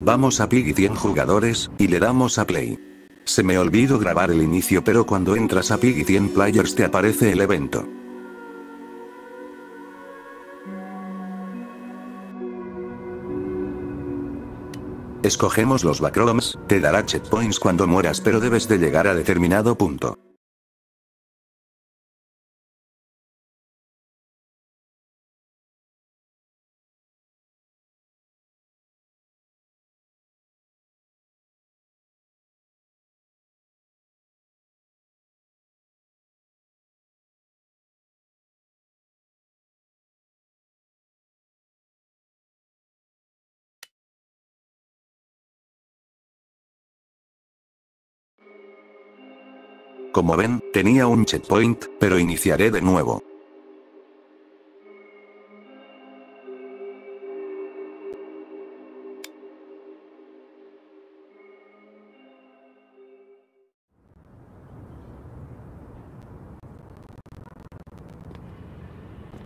Vamos a Piggy 100 jugadores, y le damos a play. Se me olvidó grabar el inicio pero cuando entras a Piggy 100 Players te aparece el evento. Escogemos los backrooms, te dará checkpoints cuando mueras pero debes de llegar a determinado punto. Como ven, tenía un checkpoint, pero iniciaré de nuevo.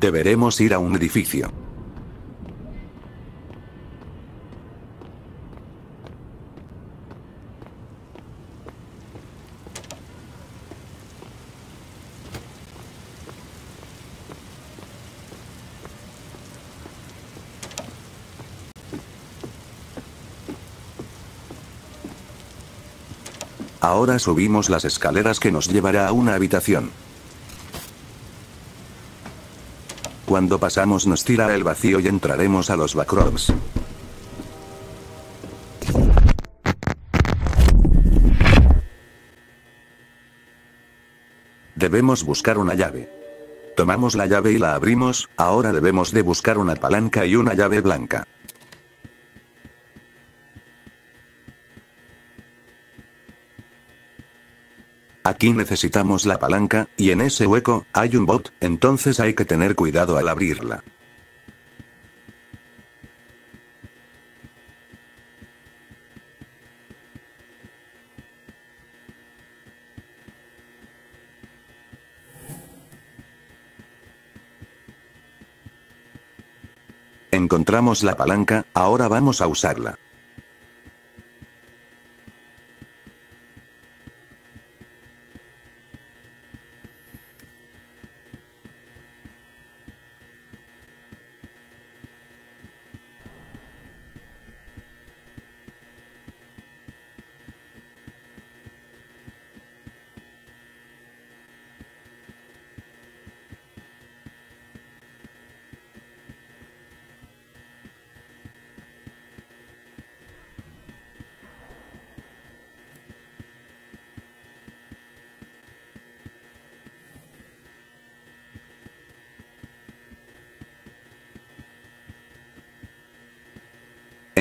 Deberemos ir a un edificio. Ahora subimos las escaleras que nos llevará a una habitación. Cuando pasamos nos tira el vacío y entraremos a los backrooms. Debemos buscar una llave. Tomamos la llave y la abrimos, ahora debemos de buscar una palanca y una llave blanca. Aquí necesitamos la palanca, y en ese hueco, hay un bot, entonces hay que tener cuidado al abrirla. Encontramos la palanca, ahora vamos a usarla.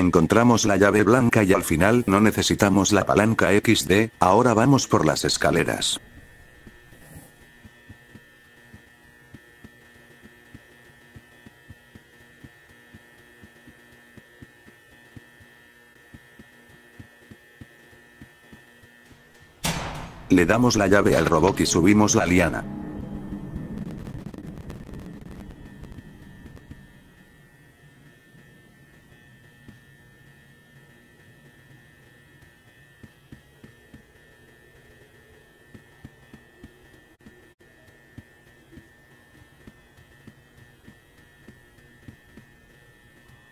Encontramos la llave blanca y al final no necesitamos la palanca XD, ahora vamos por las escaleras. Le damos la llave al robot y subimos la liana.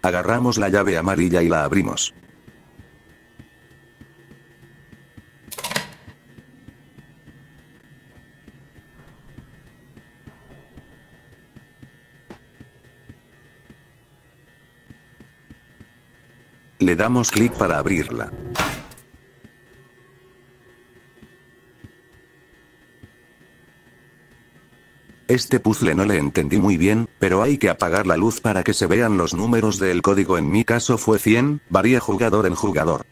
Agarramos la llave amarilla y la abrimos. Le damos clic para abrirla. Este puzzle no le entendí muy bien, pero hay que apagar la luz para que se vean los números del código en mi caso fue 100, varía jugador en jugador.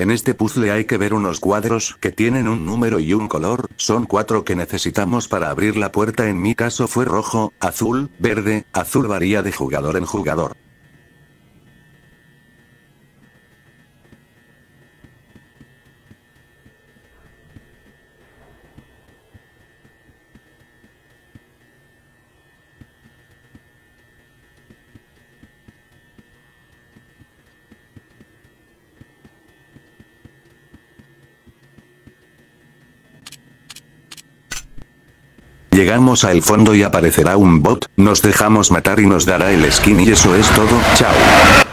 En este puzzle hay que ver unos cuadros que tienen un número y un color, son cuatro que necesitamos para abrir la puerta en mi caso fue rojo, azul, verde, azul varía de jugador en jugador. Llegamos al fondo y aparecerá un bot, nos dejamos matar y nos dará el skin y eso es todo, chao.